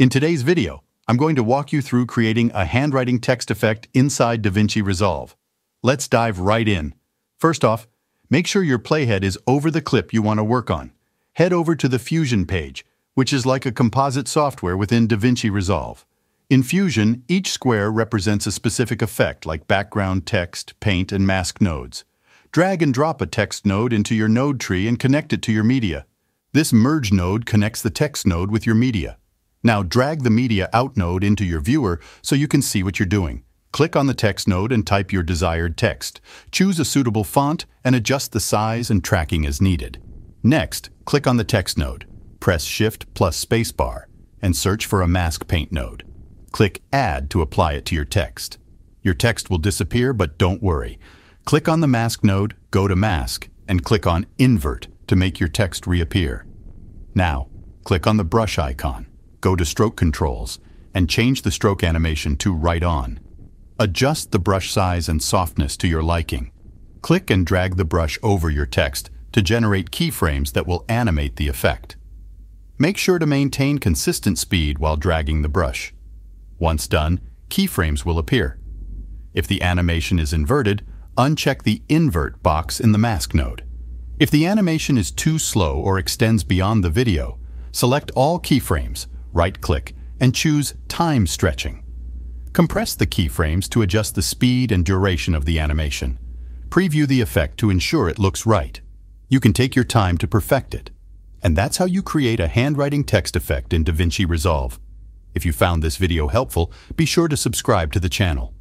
In today's video, I'm going to walk you through creating a handwriting text effect inside DaVinci Resolve. Let's dive right in. First off, make sure your playhead is over the clip you want to work on. Head over to the Fusion page, which is like a composite software within DaVinci Resolve. In Fusion, each square represents a specific effect like background text, paint, and mask nodes. Drag and drop a text node into your node tree and connect it to your media. This merge node connects the text node with your media. Now drag the media out node into your viewer so you can see what you're doing. Click on the text node and type your desired text. Choose a suitable font and adjust the size and tracking as needed. Next, click on the text node. Press Shift plus spacebar and search for a mask paint node. Click Add to apply it to your text. Your text will disappear, but don't worry. Click on the mask node, go to Mask, and click on Invert to make your text reappear. Now, click on the brush icon, go to Stroke Controls, and change the stroke animation to Write On. Adjust the brush size and softness to your liking. Click and drag the brush over your text to generate keyframes that will animate the effect. Make sure to maintain consistent speed while dragging the brush. Once done, keyframes will appear. If the animation is inverted, uncheck the Invert box in the Mask node. If the animation is too slow or extends beyond the video, select all keyframes, right-click, and choose Time Stretching. Compress the keyframes to adjust the speed and duration of the animation. Preview the effect to ensure it looks right. You can take your time to perfect it. And that's how you create a handwriting text effect in DaVinci Resolve. If you found this video helpful, be sure to subscribe to the channel.